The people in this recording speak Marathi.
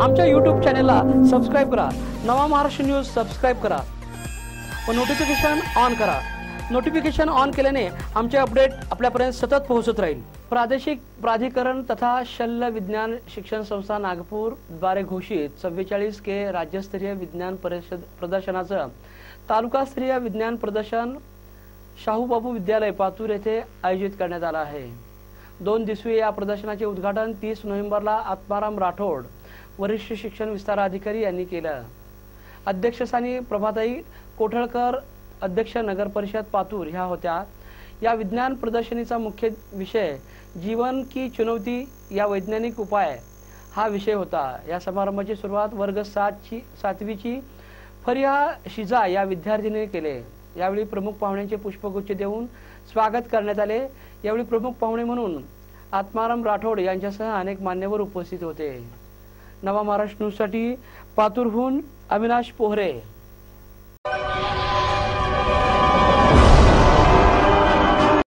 आमच्या यूट्यूब चॅनेलला सबस्क्राईब करा. नवा महाराष्ट्र न्यूज सबस्क्राईब करा. व नोटिफिकेशन ऑन करा. नोटिफिकेशन ऑन केल्याने आमचे अपडेट आपल्यापर्यंत सतत पोहोचत राहील. प्रादेशिक प्राधिकरण तथा शल्य विज्ञान शिक्षण संस्था नागपूरद्वारे घोषित चव्वेचाळीस के राज्यस्तरीय विज्ञान परिषद प्रदर्शनाचं तालुकास्तरीय विज्ञान प्रदर्शन शाहूबाबू विद्यालय पातूर येथे आयोजित करण्यात आलं आहे. दोन दिवसीय या प्रदर्शनाचे उद्घाटन तीस नोव्हेंबरला आत्माराम राठोड वरिष्ठ शिक्षण विस्तार अधिकारी यांनी केलं. अध्यक्षस्थानी प्रभाताई कोठळकर अध्यक्ष नगर परिषद पातूर ह्या होत्या. या विज्ञान प्रदर्शनीचा मुख्य विषय जीवन की चुनौती या वैज्ञानिक उपाय हा विषय होता. या समारंभाची सुरुवात वर्ग सातची सातवीची फरिया शिजा या विद्यार्थिनीने केले. यावेळी प्रमुख पाहुण्यांचे पुष्पगुच्छ देऊन स्वागत करण्यात आले. यावेळी प्रमुख पाहुणे म्हणून आत्माराम राठोड यांच्यासह अनेक मान्यवर उपस्थित होते. नवा महाराष्ट्र न्यूजसाठी पातूरहून अविनाश पोहरे.